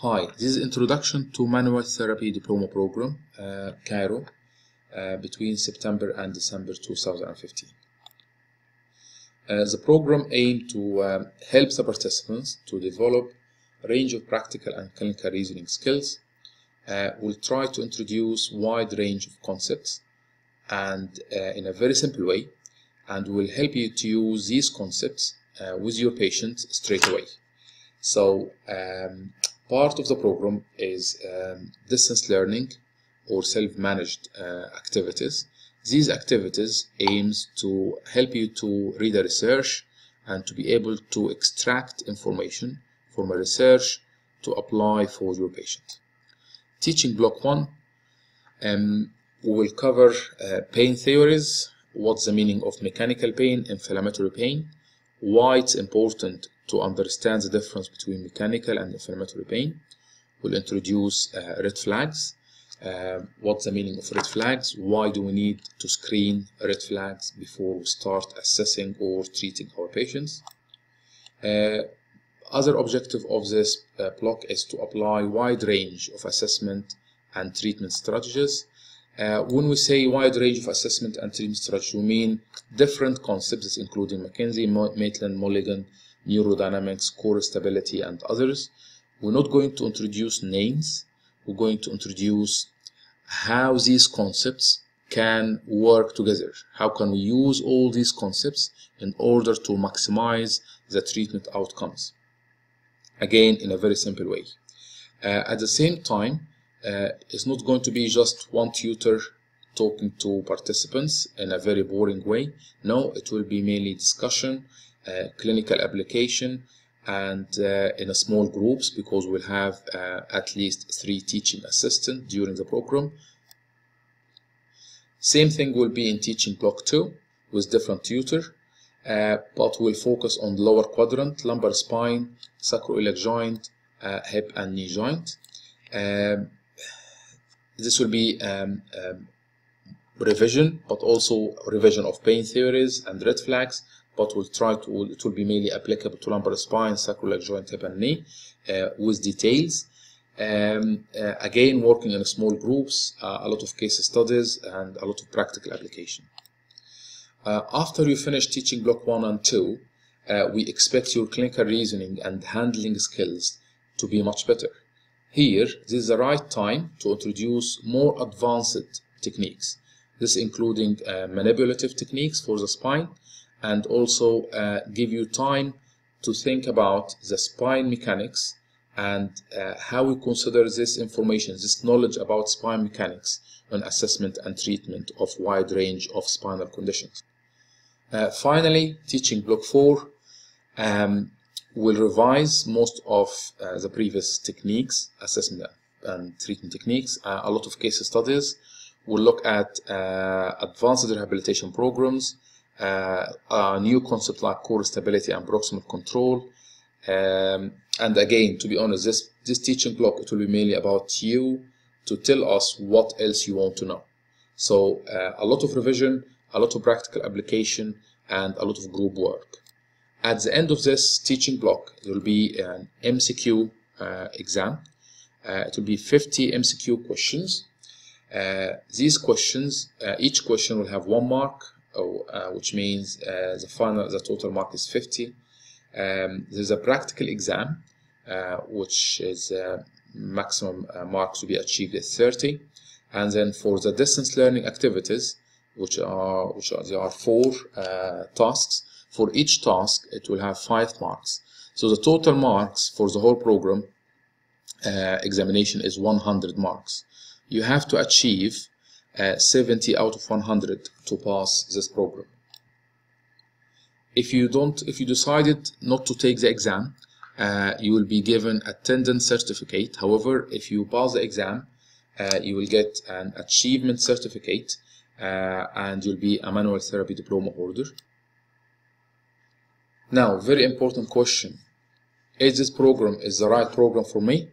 Hi, this is Introduction to Manual Therapy Diploma Program, uh, Cairo, uh, between September and December 2015. Uh, the program aimed to um, help the participants to develop a range of practical and clinical reasoning skills. Uh, we'll try to introduce wide range of concepts and uh, in a very simple way, and will help you to use these concepts with your patients straight away. So um, part of the program is um, distance learning or self-managed uh, activities. These activities aims to help you to read a research and to be able to extract information from a research to apply for your patient. Teaching block one, um, we will cover uh, pain theories, what's the meaning of mechanical pain, inflammatory pain, why it's important to understand the difference between mechanical and inflammatory pain. We'll introduce uh, red flags, uh, what's the meaning of red flags, why do we need to screen red flags before we start assessing or treating our patients. Uh, other objective of this uh, block is to apply wide range of assessment and treatment strategies. Uh, when we say wide range of assessment and treatment strategies, we mean different concepts including McKenzie, Maitland, Mulligan, neurodynamics, core stability, and others. We're not going to introduce names. We're going to introduce how these concepts can work together. How can we use all these concepts in order to maximize the treatment outcomes? Again, in a very simple way. Uh, at the same time, uh, it's not going to be just one tutor talking to participants in a very boring way. No, it will be mainly discussion, clinical application, and uh, in a small groups because we'll have uh, at least three teaching assistants during the program. Same thing will be in teaching block two with different tutor, uh, but we'll focus on lower quadrant, lumbar spine, sacroiliac joint, hip and knee joint. Um, this will be um, um, revision, but also revision of pain theories and red flags, but we'll try to, it will be mainly applicable to lumbar spine, sacroiliac joint, hip and knee uh, with details. Um, uh, again, working in small groups, uh, a lot of case studies and a lot of practical application. Uh, after you finish teaching block one and two, uh, we expect your clinical reasoning and handling skills to be much better. Here, this is the right time to introduce more advanced techniques. This including uh, manipulative techniques for the spine and also uh, give you time to think about the spine mechanics and uh, how we consider this information, this knowledge about spine mechanics in assessment and treatment of wide range of spinal conditions. Uh, finally, teaching block 4 um, will revise most of uh, the previous techniques, assessment and treatment techniques, uh, a lot of case studies. We'll look at uh, advanced rehabilitation programs, a new concept like core stability and proximal control. Um, and again, to be honest, this, this teaching block, it will be mainly about you to tell us what else you want to know. So uh, a lot of revision, a lot of practical application, and a lot of group work. At the end of this teaching block, there will be an MCQ uh, exam. Uh, it will be 50 MCQ questions. Uh, these questions, uh, each question will have one mark, uh, which means uh, the final, the total mark is 50. Um, there's a practical exam, which is maximum marks to be achieved at 30. And then for the distance learning activities, which are which are there are four tasks, for each task, it will have five marks. So the total marks for the whole program uh, examination is 100 marks. You have to achieve uh, 70 out of 100 to pass this program. If you don't, if you decided not to take the exam, uh, you will be given attendance certificate. However, if you pass the exam, uh, you will get an achievement certificate uh, and you'll be a manual therapy diploma holder. Now, very important question. Is this program is the right program for me?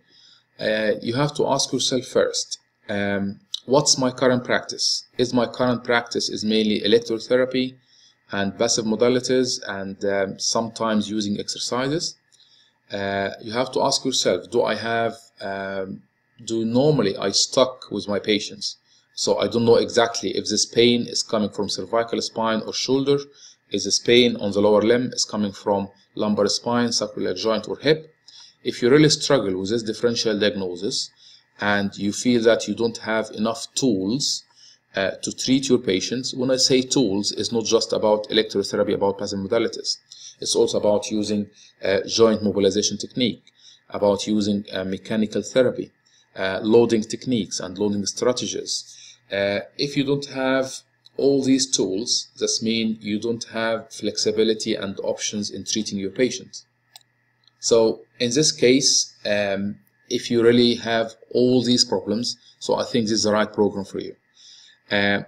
Uh, you have to ask yourself first, um, what's my current practice? Is my current practice is mainly electrotherapy and passive modalities and um, sometimes using exercises? uh, you have to ask yourself, do I have, um, do normally I stuck with my patients? So I don't know exactly if this pain is coming from cervical spine or shoulder. Is this pain on the lower limb is coming from lumbar spine, sacroiliac joint or hip? If you really struggle with this differential diagnosis and you feel that you don't have enough tools uh, to treat your patients, when I say tools, it's not just about electrotherapy, about passive modalities. It's also about using uh, joint mobilization technique, about using uh, mechanical therapy, uh, loading techniques and loading strategies. Uh, if you don't have all these tools, this means you don't have flexibility and options in treating your patients. So in this case, um, if you really have all these problems, so I think this is the right program for you. Uh,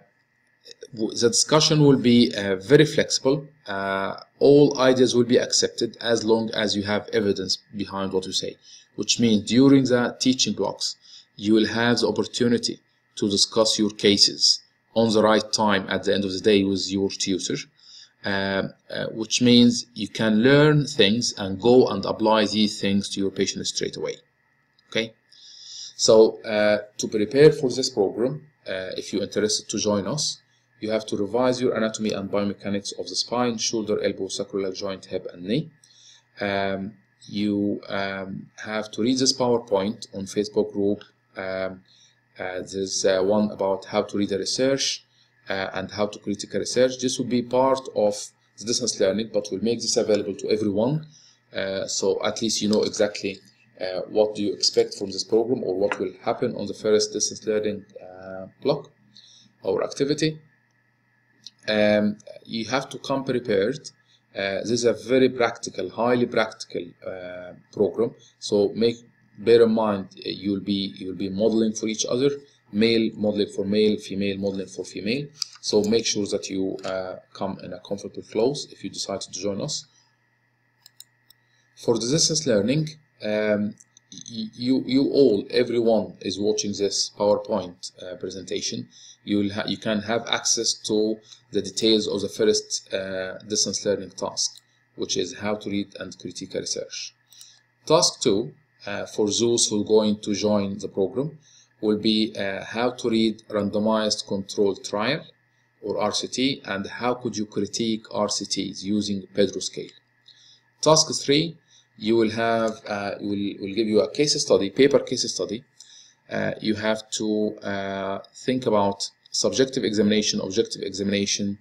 the discussion will be uh, very flexible. Uh, all ideas will be accepted as long as you have evidence behind what you say, which means during the teaching blocks, you will have the opportunity to discuss your cases on the right time at the end of the day with your tutor, uh, uh, which means you can learn things and go and apply these things to your patient straight away. Okay, so uh, to prepare for this program, uh, if you're interested to join us, you have to revise your anatomy and biomechanics of the spine, shoulder, elbow, sacroiliac joint, hip, and knee. Um, you um, have to read this PowerPoint on Facebook group. Um, uh, there's uh, one about how to read a research uh, and how to critique a research. This will be part of the distance learning, but we'll make this available to everyone. Uh, so at least you know exactly uh, what do you expect from this program or what will happen on the first distance learning uh, block or activity. Um, you have to come prepared. Uh, this is a very practical, highly practical uh, program. So make bear in mind uh, you'll be you'll be modeling for each other, male modeling for male, female modeling for female. So make sure that you come in a comfortable close if you decide to join us. For the distance learning, um, you you all everyone is watching this PowerPoint uh, presentation. You will you can have access to the details of the first uh, distance learning task, which is how to read and critique research. Task two, uh, for those who are going to join the program, will be uh, how to read randomized controlled trial or RCT and how could you critique RCTs using Pedro scale. Task three you will have uh, will will give you a case study, paper case study. Uh, you have to uh, think about subjective examination, objective examination,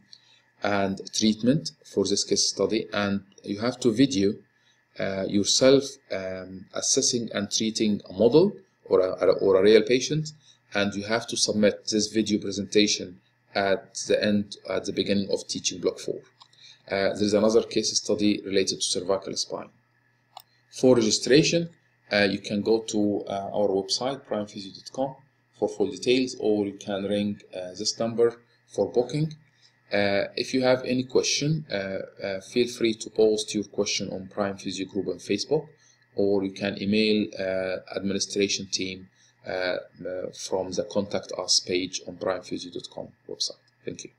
and treatment for this case study, and you have to video uh, yourself um, assessing and treating a model or a, or a real patient, and you have to submit this video presentation at the end, at the beginning of teaching block four. Uh, there is another case study related to cervical spine. For registration, uh, you can go to uh, our website, primephysio.com, for full details, or you can ring uh, this number for booking. Uh, if you have any question, uh, feel free to post your question on Prime Physio Group on Facebook, or you can email administration team from the contact us page on primephysio.com website. Thank you.